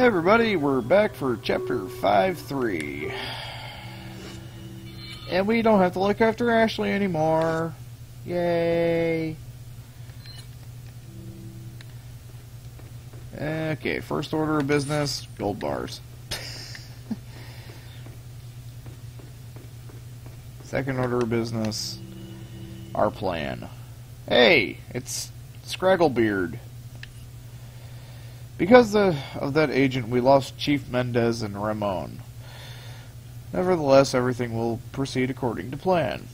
Everybody, we're back for chapter 5-3. And we don't have to look after Ashley anymore. Yay! Okay, first order of business, gold bars. Second order of business, our plan. Hey, it's Scragglebeard. Because of that agent, we lost Chief Mendez and Ramon. Nevertheless, everything will proceed according to plan.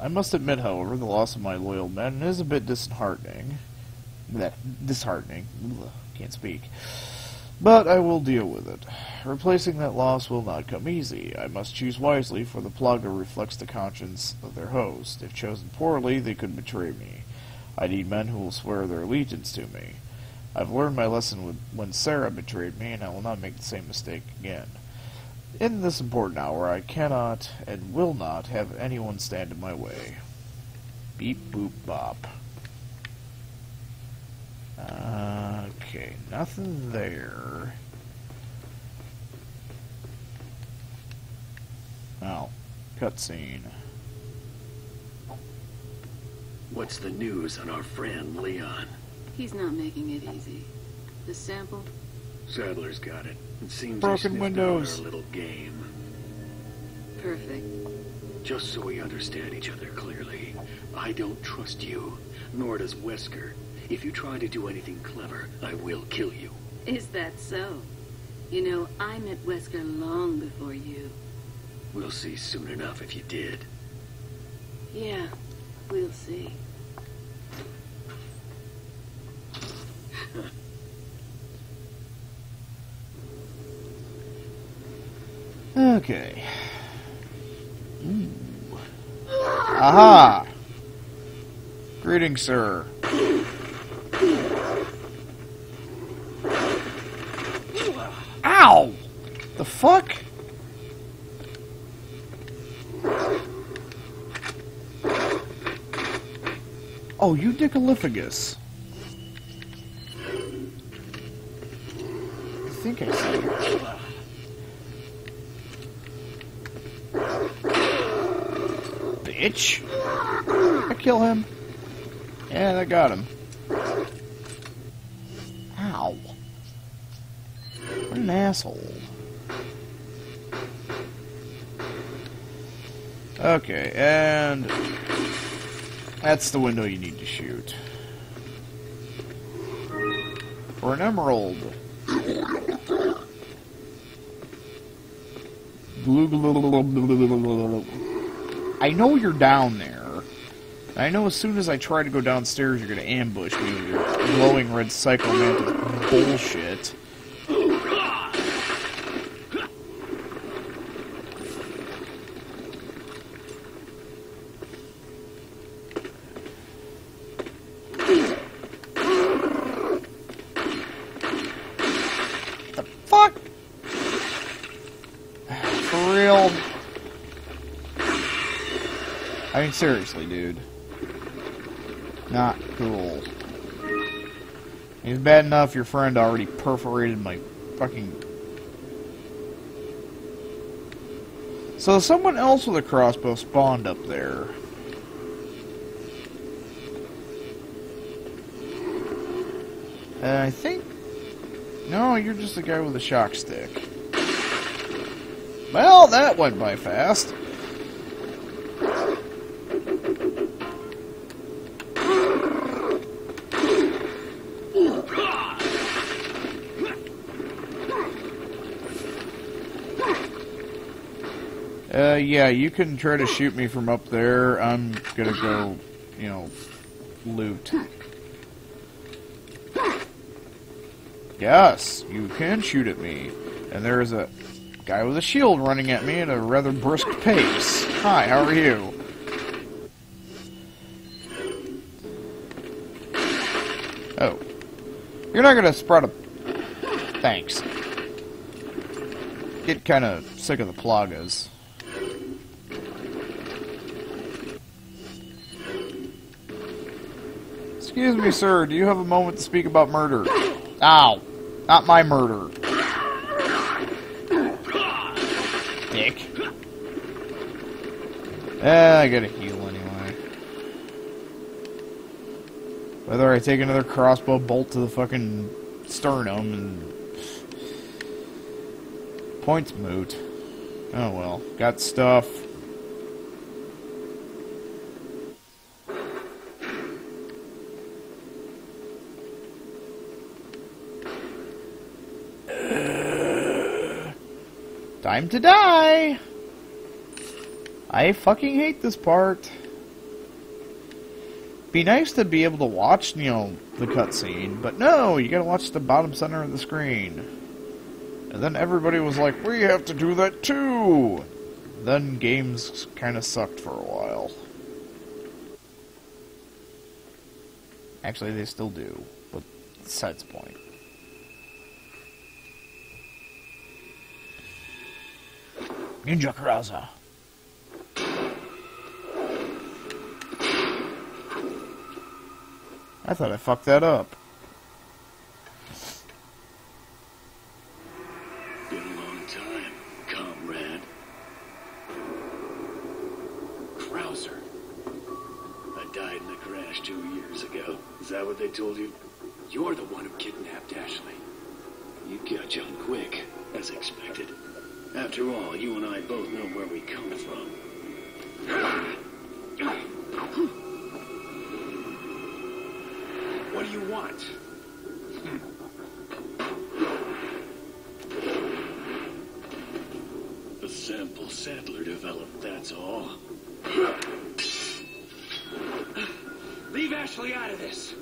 I must admit, however, the loss of my loyal men is a bit disheartening. That disheartening. Can't speak. But I will deal with it. Replacing that loss will not come easy. I must choose wisely, for the Plaga reflects the conscience of their host. If chosen poorly, they could betray me. I need men who will swear their allegiance to me. I've learned my lesson when Sarah betrayed me, and I will not make the same mistake again. In this important hour, I cannot and will not have anyone stand in my way. Beep boop bop. Okay, nothing there. Oh, cutscene. What's the news on our friend Leon? He's not making it easy. The sample? Saddler's got it. It seems Broken he sniffed windows. out our little game. Perfect. Just so we understand each other clearly, I don't trust you, nor does Wesker. If you try to do anything clever, I will kill you. Is that so? You know, I met Wesker long before you. We'll see soon enough if you did. Yeah, we'll see. Okay. Ooh. Aha! Greetings, sir. Ow! The fuck? Oh, you Dickolifigus. I think I you. Bitch. I kill him. Yeah, that got him. Ow. What an asshole. Okay, and that's the window you need to shoot. For an emerald. I know you're down there. I know as soon as I try to go downstairs, you're going to ambush me with your glowing red psychomantic bullshit. The fuck? For real? I mean, seriously, dude. Not cool. It's bad enough your friend already perforated my fucking. So someone else with a crossbow spawned up there. And I think. No, you're just the guy with the shock stick. Well, that went by fast. Uh, yeah, you can try to shoot me from up there. I'm gonna go, you know, loot. Yes, you can shoot at me. And there is a guy with a shield running at me at a rather brisk pace. Hi, how are you? Oh. You're not gonna sprout a... Thanks. Get kinda sick of the plagas. Excuse me, sir, do you have a moment to speak about murder? Ow. Not my murder. Dick. Ah, I gotta Whether I take another crossbow bolt to the fucking sternum and points moot. Oh well, got stuff. Time to die! I fucking hate this part. Be nice to be able to watch, you know, the cutscene, but no, you gotta watch the bottom center of the screen. And then everybody was like, we have to do that too! Then games kinda sucked for a while. Actually, they still do, but besides the point. Ninja Krauser. I thought I fucked that up. Been a long time, comrade. Krauser. I died in a crash two years ago. Is that what they told you? You're the one who kidnapped Ashley. You got John quick, as expected. After all, you and I both know where we come from. You want? The sample Saddler developed, that's all. Leave Ashley out of this.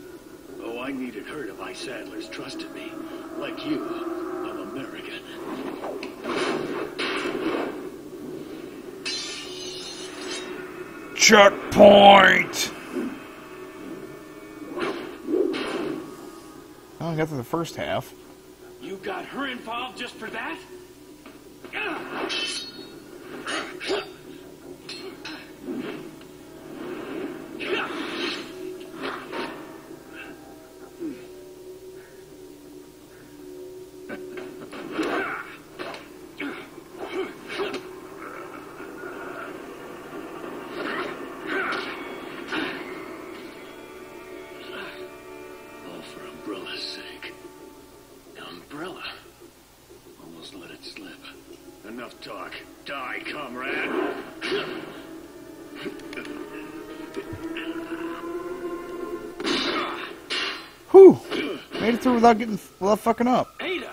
Oh, I needed her to buy Saddler's trusted me. Like you, I'm American. Checkpoint! I got through the first half. You got her involved just for that? Made it through without getting without fucking up. Ada!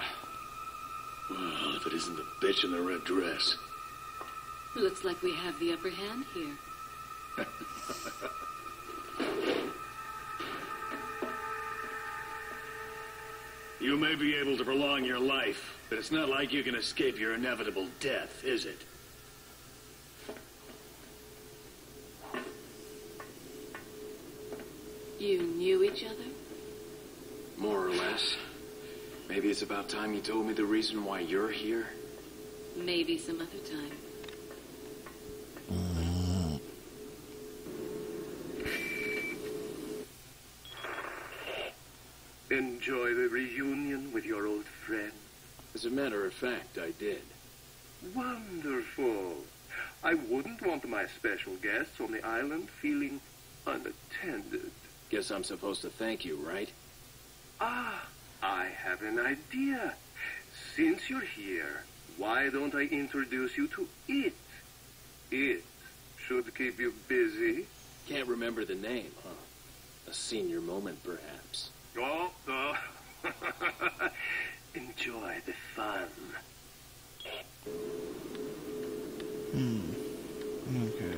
Well, if it isn't the bitch in the red dress. Looks like we have the upper hand here. You may be able to prolong your life, but it's not like you can escape your inevitable death, is it? You knew each other? More or less. Maybe it's about time you told me the reason why you're here. Maybe some other time. Mm-hmm. Enjoy the reunion with your old friend. As a matter of fact, I did. Wonderful. I wouldn't want my special guests on the island feeling unattended. Guess I'm supposed to thank you, right? Ah, I have an idea. Since you're here, why don't I introduce you to it? It should keep you busy. Can't remember the name, huh? A senior moment, perhaps. Oh, oh. Enjoy the fun. Hmm. Okay.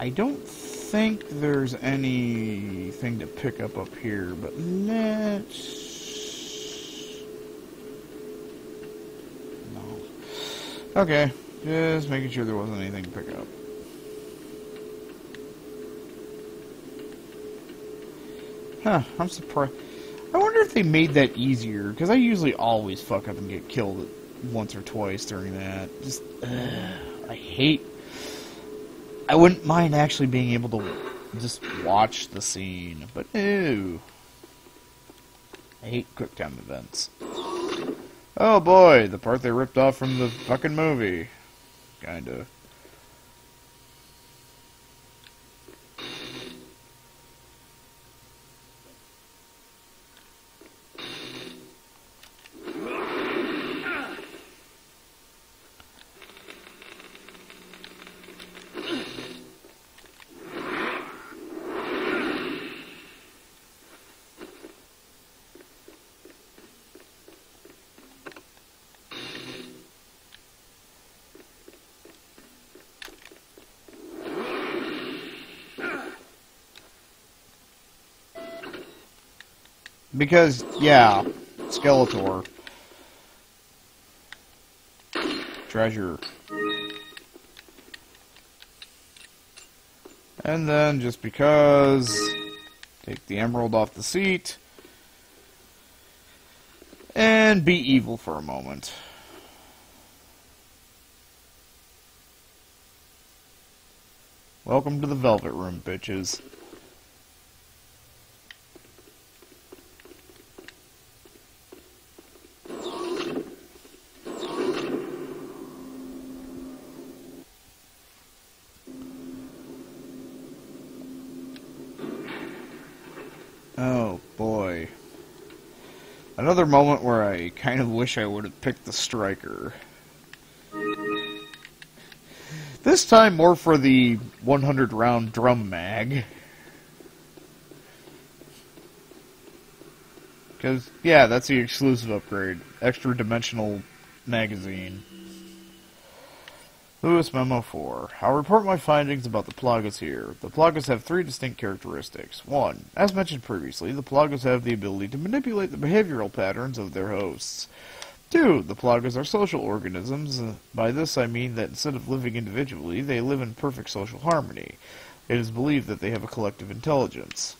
I don't think there's anything to pick up up here, but let's. No. Okay. Just making sure there wasn't anything to pick up. Huh, I'm surprised. I wonder if they made that easier, because I usually always fuck up and get killed once or twice during that. Just, I hate. I wouldn't mind actually being able to just watch the scene, but ew. I hate QuickTime events. Oh boy, the part they ripped off from the fucking movie. kinda. Because, yeah, Skeletor. Treasure. And then, just because, take the emerald off the seat. And be evil for a moment. Welcome to the Velvet Room, bitches. Oh boy. Another moment where I kind of wish I would have picked the striker. This time more for the 100 round drum mag. Because, yeah, that's the exclusive upgrade. Extra dimensional magazine. Luis Memo 4. I'll report my findings about the Plagas here. The Plagas have three distinct characteristics. 1. As mentioned previously, the Plagas have the ability to manipulate the behavioral patterns of their hosts. 2. The Plagas are social organisms. By this I mean that instead of living individually, they live in perfect social harmony. It is believed that they have a collective intelligence.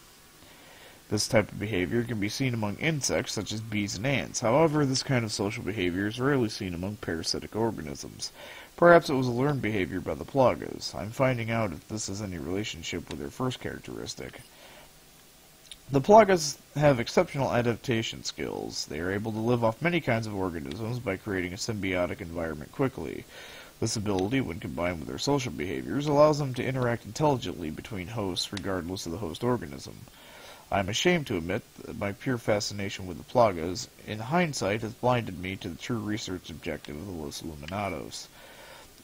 This type of behavior can be seen among insects such as bees and ants. However, this kind of social behavior is rarely seen among parasitic organisms. Perhaps it was a learned behavior by the Plagas. I'm finding out if this has any relationship with their first characteristic. The Plagas have exceptional adaptation skills. They are able to live off many kinds of organisms by creating a symbiotic environment quickly. This ability, when combined with their social behaviors, allows them to interact intelligently between hosts regardless of the host organism. I am ashamed to admit that my pure fascination with the Plagas, in hindsight, has blinded me to the true research objective of the Los Illuminados.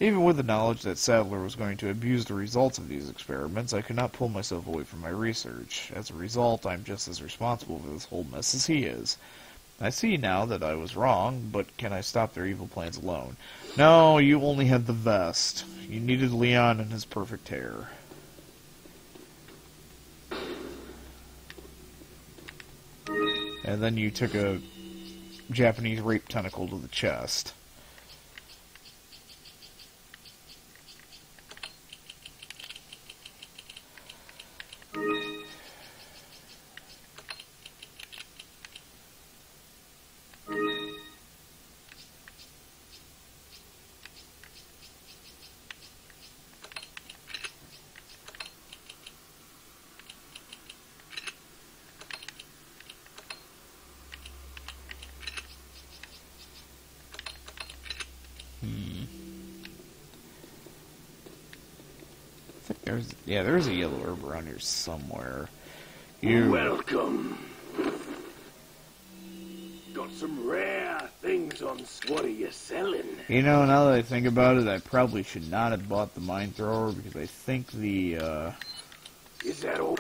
Even with the knowledge that Saddler was going to abuse the results of these experiments, I could not pull myself away from my research. As a result, I am just as responsible for this whole mess as he is. I see now that I was wrong, but can I stop their evil plans alone? No, you only had the vest. You needed Leon and his perfect hair. And then you took a Japanese rape tentacle to the chest. There's yeah, there's a yellow herb around here somewhere. You're Welcome. Got some rare things on. What are you selling? You know, now that I think about it, I probably should not have bought the mine thrower because I think the uh Is that all?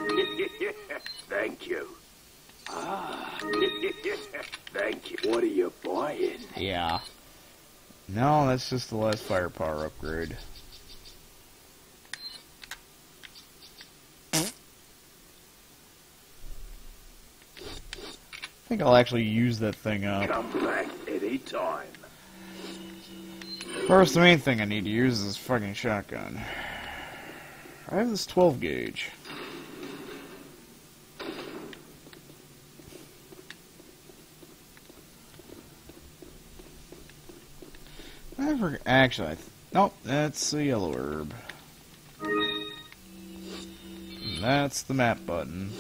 Thank you. Ah. Thank you. What are you buying? yeah. No, that's just the last firepower upgrade. Think I'll actually use that thing up. Come back any time. First, the main thing I need to use is this fucking shotgun. I have this 12 gauge. I forgot. Actually, I th- nope, that's the yellow herb. And that's the map button.